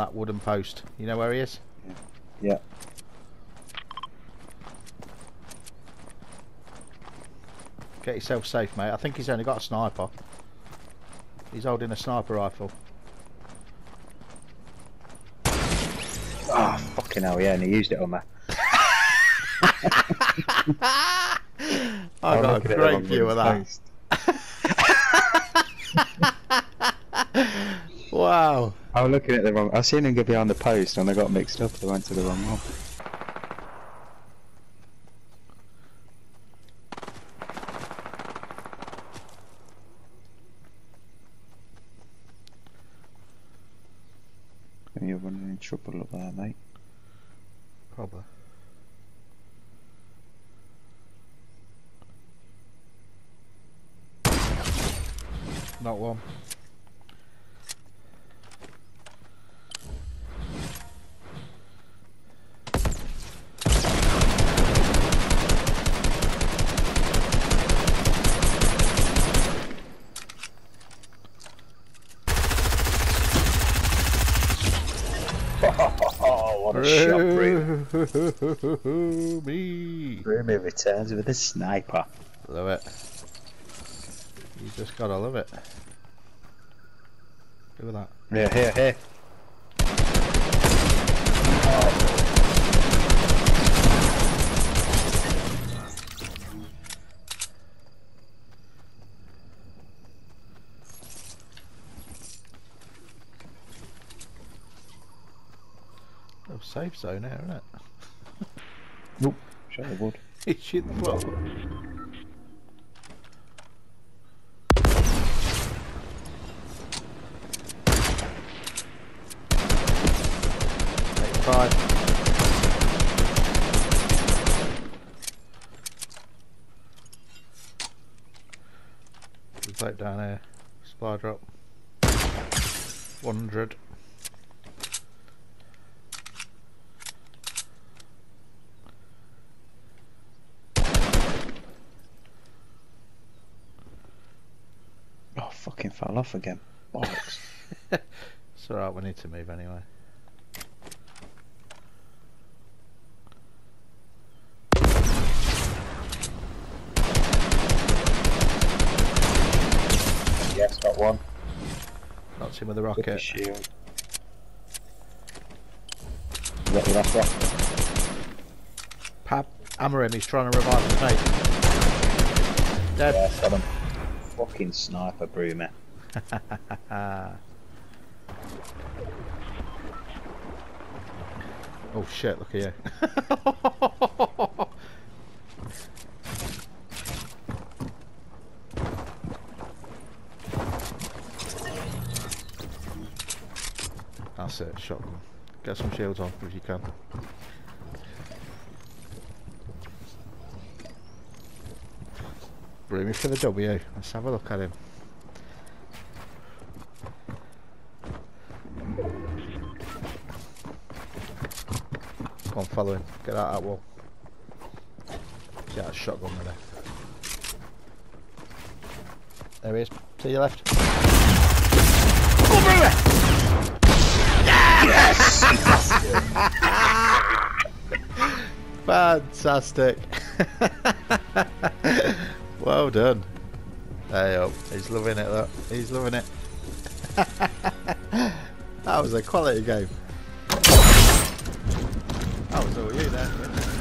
that wooden post. You know where he is? Yeah. Get yourself safe, mate. I think he's only got a sniper. He's holding a sniper rifle. Oh, fucking hell, yeah, and he used it on me. I got a great view of that. wow. I was looking at the wrong. I seen him go behind the post and I got mixed up. I went to the wrong one. You're running in trouble up there, mate. Probably. Not one. Oh, what a shot, Broom. Me. Broomy returns with a sniper. Love it. You just gotta love it. Look at that. Here, here, here. Little safe zone now, isn't it? Nope. Shut the wood. Shit the wood. Five. down here. Spy drop. 100. Fucking fell off again. Bollocks. It's alright, we need to move anyway. yes, got one. Knocked him with a With the rocket. shield. You got the last one. Pap, hammer him, he's trying to revive his mate. Dead. Yes, got him. Fucking sniper, Broomy. oh shit, look here. That's it, shotgun. Get some shields on if you can. Broomy for the W. Let's have a look at him. Come on, follow him. Get out that wall. Get that shotgun ready. There he is. To your left. Oh, Broomy! Fantastic. well done. Hey up. He's loving it look. He's loving it. that was a quality game. That was all you there.